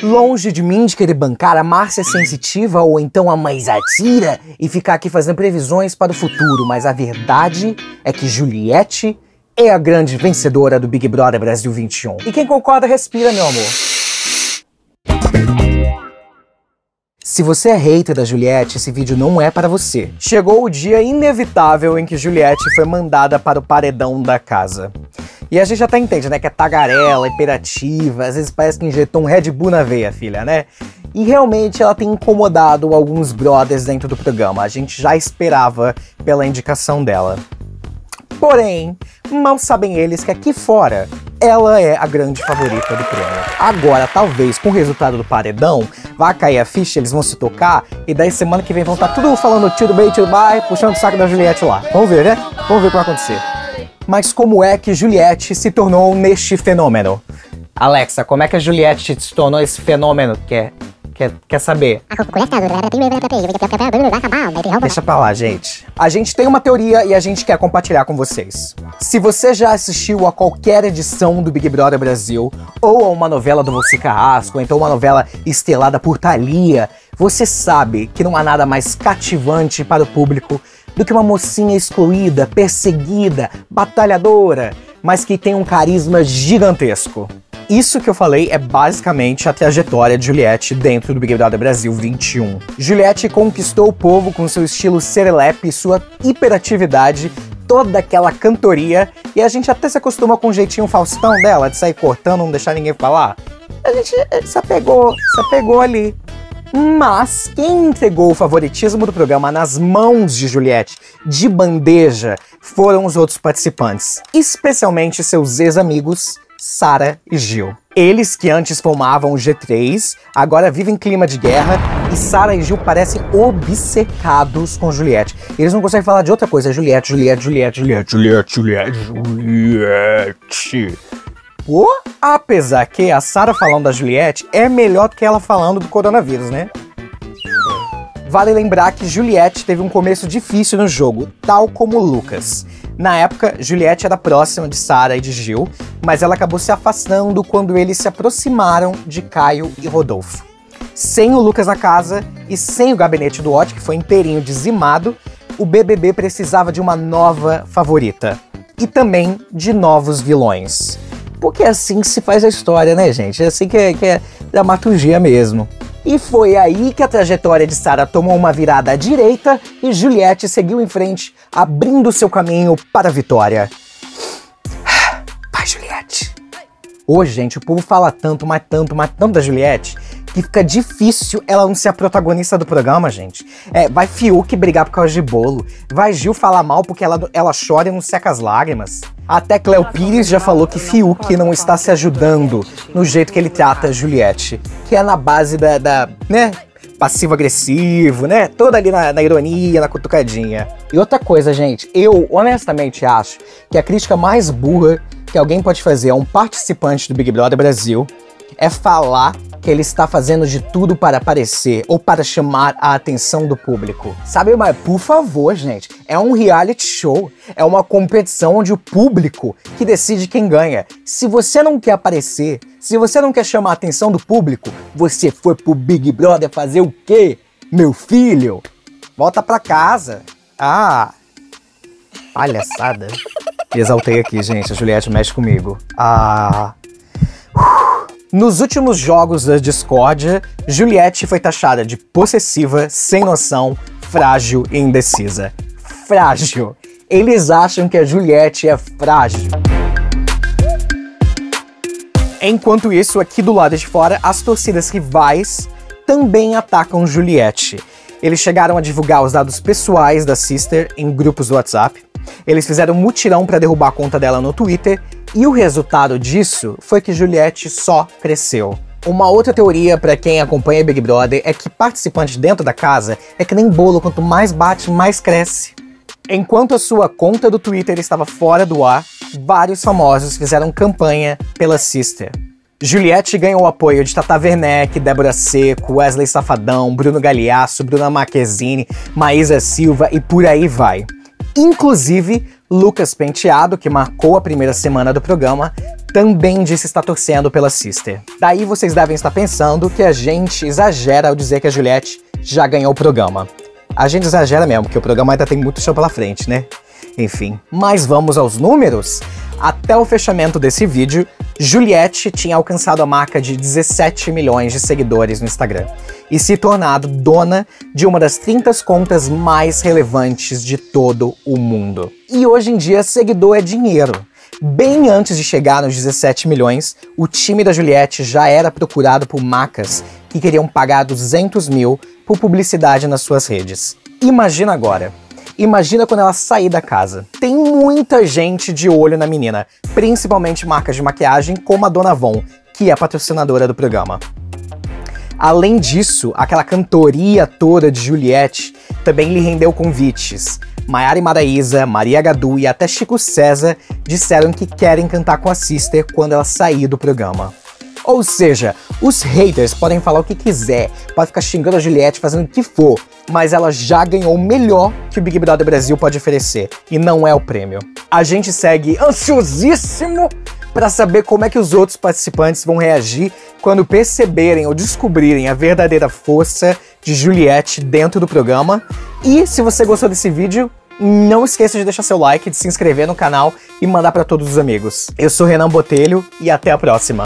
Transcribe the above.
Longe de mim de querer bancar a Márcia Sensitiva ou então a Mãe Zatira e ficar aqui fazendo previsões para o futuro, mas a verdade é que Juliette é a grande vencedora do Big Brother Brasil 21. E quem concorda, respira, meu amor. Se você é hater da Juliette, esse vídeo não é para você. Chegou o dia inevitável em que Juliette foi mandada para o paredão da casa. E a gente até entende, né, que é tagarela, imperativa, às vezes parece que injetou um Red Bull na veia, filha, né? E realmente ela tem incomodado alguns brothers dentro do programa. A gente já esperava pela indicação dela. Porém, mal sabem eles que aqui fora ela é a grande favorita do prêmio. Agora, talvez com o resultado do paredão, vai cair a ficha, eles vão se tocar, e daí semana que vem vão estar tudo falando tudo bem, tudo bem, puxando o saco da Juliette lá. Vamos ver, né? Vamos ver o que vai acontecer. Mas como é que Juliette se tornou neste fenômeno? Alexa, como é que a Juliette se tornou esse fenômeno? Quer, quer, quer saber? Deixa pra lá, gente. A gente tem uma teoria e a gente quer compartilhar com vocês. Se você já assistiu a qualquer edição do Big Brother Brasil, ou a uma novela do Você Carrasco, ou então uma novela estelada por Thalia, você sabe que não há nada mais cativante para o público do que uma mocinha excluída, perseguida, batalhadora, mas que tem um carisma gigantesco. Isso que eu falei é basicamente a trajetória de Juliette dentro do Big Brother Brasil 21. Juliette conquistou o povo com seu estilo serelepe sua hiperatividade, toda aquela cantoria, e a gente até se acostuma com o jeitinho Faustão dela, de sair cortando, não deixar ninguém falar. A gente eh, se apegou, se apegou ali. Mas quem entregou o favoritismo do programa nas mãos de Juliette de bandeja foram os outros participantes, especialmente seus ex-amigos Sara e Gil. Eles que antes formavam o G3, agora vivem clima de guerra e Sara e Gil parecem obcecados com Juliette. Eles não conseguem falar de outra coisa, Juliette, Juliette, Juliette, Juliette, Juliette, Juliette, Juliette. Pô, apesar que a Sara falando da Juliette é melhor do que ela falando do coronavírus, né? Vale lembrar que Juliette teve um começo difícil no jogo, tal como Lucas. Na época, Juliette era próxima de Sara e de Gil, mas ela acabou se afastando quando eles se aproximaram de Caio e Rodolfo. Sem o Lucas na casa e sem o gabinete do ódio, que foi inteirinho dizimado, o BBB precisava de uma nova favorita. E também de novos vilões. Porque é assim que se faz a história, né, gente? É assim que é, que é dramaturgia mesmo. E foi aí que a trajetória de Sarah tomou uma virada à direita e Juliette seguiu em frente, abrindo seu caminho para a vitória. Vai, Juliette! Hoje, gente, o povo fala tanto, mas tanto, mas tanto da Juliette, que fica difícil ela não ser a protagonista do programa, gente. É, vai Fiuk brigar por causa de bolo, vai Gil falar mal porque ela, ela chora e não seca as lágrimas. Até Cleo Pires já falou que Fiuk não está se ajudando no jeito que ele trata a Juliette, que é na base da, da né, passivo-agressivo, né? Toda ali na, na, ironia, na cutucadinha. E outra coisa, gente, eu honestamente acho que a crítica mais burra que alguém pode fazer a um participante do Big Brother Brasil é falar que ele está fazendo de tudo para aparecer ou para chamar a atenção do público. Sabe, mas por favor, gente, é um reality show, é uma competição onde o público que decide quem ganha. Se você não quer aparecer, se você não quer chamar a atenção do público, você foi pro Big Brother fazer o quê? Meu filho, volta pra casa. Ah, palhaçada. Exaltei aqui, gente. A Juliette mexe comigo. Ah. Nos últimos jogos da discórdia, Juliette foi taxada de possessiva, sem noção, frágil e indecisa. Frágil. Eles acham que a Juliette é frágil. Enquanto isso, aqui do lado de fora, as torcidas rivais também atacam Juliette. Eles chegaram a divulgar os dados pessoais da Sister em grupos do WhatsApp. Eles fizeram um mutirão para derrubar a conta dela no Twitter e o resultado disso foi que Juliette só cresceu. Uma outra teoria para quem acompanha Big Brother é que participantes dentro da casa é que nem bolo, quanto mais bate, mais cresce. Enquanto a sua conta do Twitter estava fora do ar, vários famosos fizeram campanha pela Sister. Juliette ganhou o apoio de Tata Werneck, Débora Seco, Wesley Safadão, Bruno Galeasso, Bruna Marquezine, Maísa Silva e por aí vai. Inclusive, Lucas Penteado, que marcou a primeira semana do programa, também disse estar torcendo pela Sister. Daí vocês devem estar pensando que a gente exagera ao dizer que a Juliette já ganhou o programa. A gente exagera mesmo, porque o programa ainda tem muito chão pela frente, né? Enfim, mas vamos aos números? Até o fechamento desse vídeo, Juliette tinha alcançado a marca de 17 milhões de seguidores no Instagram e se tornado dona de uma das 30 contas mais relevantes de todo o mundo. E hoje em dia, seguidor é dinheiro. Bem antes de chegar nos 17 milhões, o time da Juliette já era procurado por marcas que queriam pagar 200 mil por publicidade nas suas redes. Imagina agora, Imagina quando ela sair da casa. Tem muita gente de olho na menina, principalmente marcas de maquiagem como a Dona Von, que é patrocinadora do programa. Além disso, aquela cantoria toda de Juliette também lhe rendeu convites. Maiara e Maraísa, Maria Gadu e até Chico César disseram que querem cantar com a Sister quando ela sair do programa. Ou seja, os haters podem falar o que quiser, pode ficar xingando a Juliette, fazendo o que for, mas ela já ganhou o melhor que o Big Brother Brasil pode oferecer, e não é o prêmio. A gente segue ansiosíssimo para saber como é que os outros participantes vão reagir quando perceberem ou descobrirem a verdadeira força de Juliette dentro do programa. E se você gostou desse vídeo, não esqueça de deixar seu like, de se inscrever no canal e mandar para todos os amigos. Eu sou Renan Botelho e até a próxima.